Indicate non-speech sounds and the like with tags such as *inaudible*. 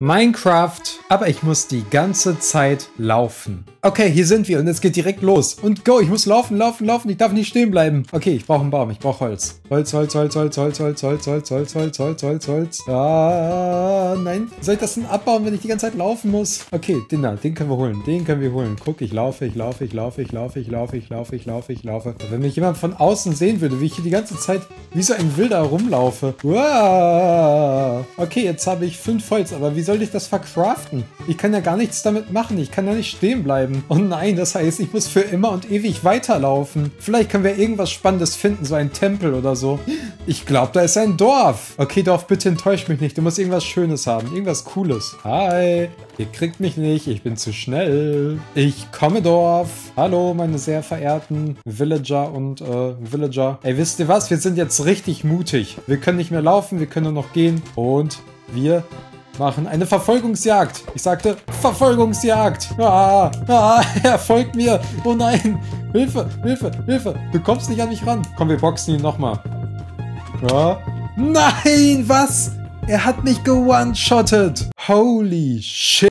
Minecraft, aber ich muss die ganze Zeit laufen. Okay, hier sind wir und es geht direkt los. Und go, ich muss laufen, laufen, laufen. Ich darf nicht stehen bleiben. Okay, ich brauche einen Baum, ich brauche Holz. Holz, Holz, Holz, Holz, Holz, Holz, Holz, Holz, Holz, Holz, Holz, Holz, Holz. Ah, nein. Soll ich das denn abbauen, wenn ich die ganze Zeit laufen muss? Okay, den da, den können wir holen. Den können wir holen. Guck, ich laufe, ich laufe, ich laufe, ich laufe, ich laufe, ich laufe, ich laufe, ich laufe. Wenn mich jemand von außen sehen würde, wie ich hier die ganze Zeit wie so ein Wilder rumlaufe. Okay, jetzt habe ich fünf Holz, aber wie soll ich das verkraften? Ich kann ja gar nichts damit machen. Ich kann ja nicht stehen bleiben. Oh nein, das heißt, ich muss für immer und ewig weiterlaufen. Vielleicht können wir irgendwas Spannendes finden, so ein Tempel oder so. Ich glaube, da ist ein Dorf. Okay, Dorf, bitte enttäusch mich nicht. Du musst irgendwas Schönes haben. Irgendwas Cooles. Hi. Ihr kriegt mich nicht. Ich bin zu schnell. Ich komme, Dorf. Hallo, meine sehr verehrten Villager und äh, Villager. Ey, wisst ihr was? Wir sind jetzt richtig mutig. Wir können nicht mehr laufen. Wir können nur noch gehen. Und wir machen eine Verfolgungsjagd. Ich sagte Verfolgungsjagd. Ah, ah, *laughs* er folgt mir. Oh nein. Hilfe, Hilfe, Hilfe. Du kommst nicht an mich ran. Komm, wir boxen ihn nochmal. Ja. Nein, was? Er hat mich geone-shottet. Holy shit.